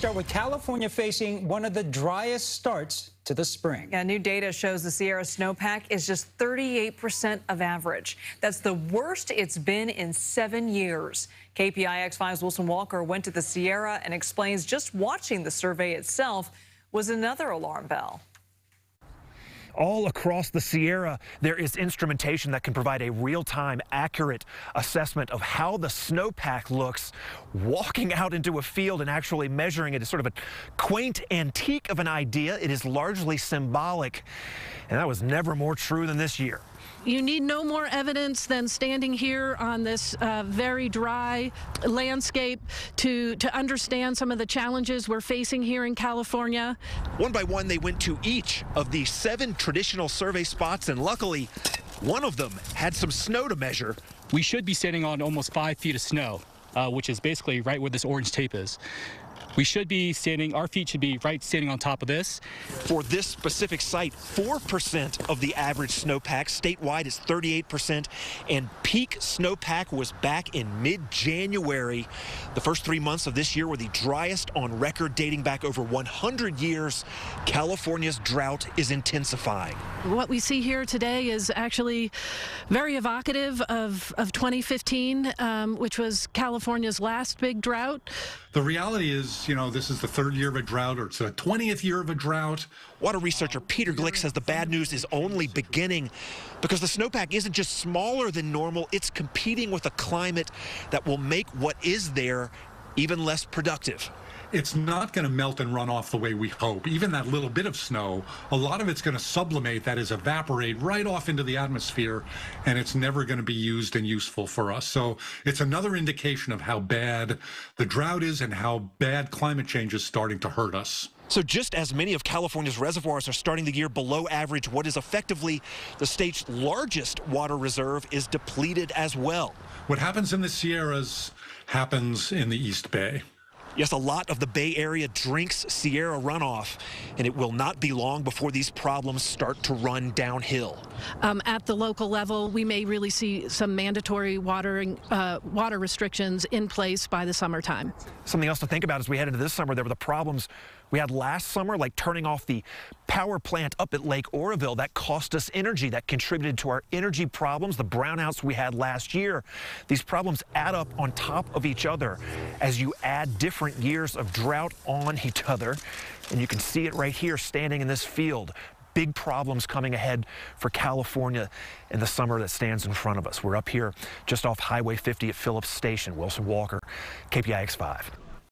Start with California facing one of the driest starts to the spring. Yeah, new data shows the Sierra snowpack is just 38% of average. That's the worst it's been in seven years. KPIX5's Wilson Walker went to the Sierra and explains just watching the survey itself was another alarm bell all across the Sierra, there is instrumentation that can provide a real-time, accurate assessment of how the snowpack looks walking out into a field and actually measuring it is sort of a quaint antique of an idea. It is largely symbolic, and that was never more true than this year. You need no more evidence than standing here on this uh, very dry landscape to, to understand some of the challenges we're facing here in California. One by one, they went to each of the seven traditional survey spots, and luckily, one of them had some snow to measure. We should be standing on almost five feet of snow, uh, which is basically right where this orange tape is. We should be standing, our feet should be right standing on top of this. For this specific site, 4% of the average snowpack. Statewide is 38%. And peak snowpack was back in mid-January. The first three months of this year were the driest on record dating back over 100 years. California's drought is intensifying. What we see here today is actually very evocative of, of 2015, um, which was California's last big drought. The reality is you know, this is the third year of a drought or it's the 20th year of a drought. Water researcher Peter Gleick says the bad news is only beginning because the snowpack isn't just smaller than normal, it's competing with a climate that will make what is there even less productive it's not going to melt and run off the way we hope. Even that little bit of snow, a lot of it's going to sublimate, that is, evaporate right off into the atmosphere, and it's never going to be used and useful for us. So it's another indication of how bad the drought is and how bad climate change is starting to hurt us. So just as many of California's reservoirs are starting the year below average, what is effectively the state's largest water reserve is depleted as well. What happens in the Sierras happens in the East Bay. Yes, a lot of the Bay Area drinks Sierra runoff, and it will not be long before these problems start to run downhill. Um, at the local level, we may really see some mandatory watering, uh, water restrictions in place by the summertime. Something else to think about as we head into this summer, there were the problems we had last summer, like turning off the power plant up at Lake Oroville. That cost us energy. That contributed to our energy problems, the brownouts we had last year. These problems add up on top of each other as you add different years of drought on each other. And you can see it right here standing in this field big problems coming ahead for California in the summer that stands in front of us. We're up here just off Highway 50 at Phillips Station. Wilson Walker, KPIX 5.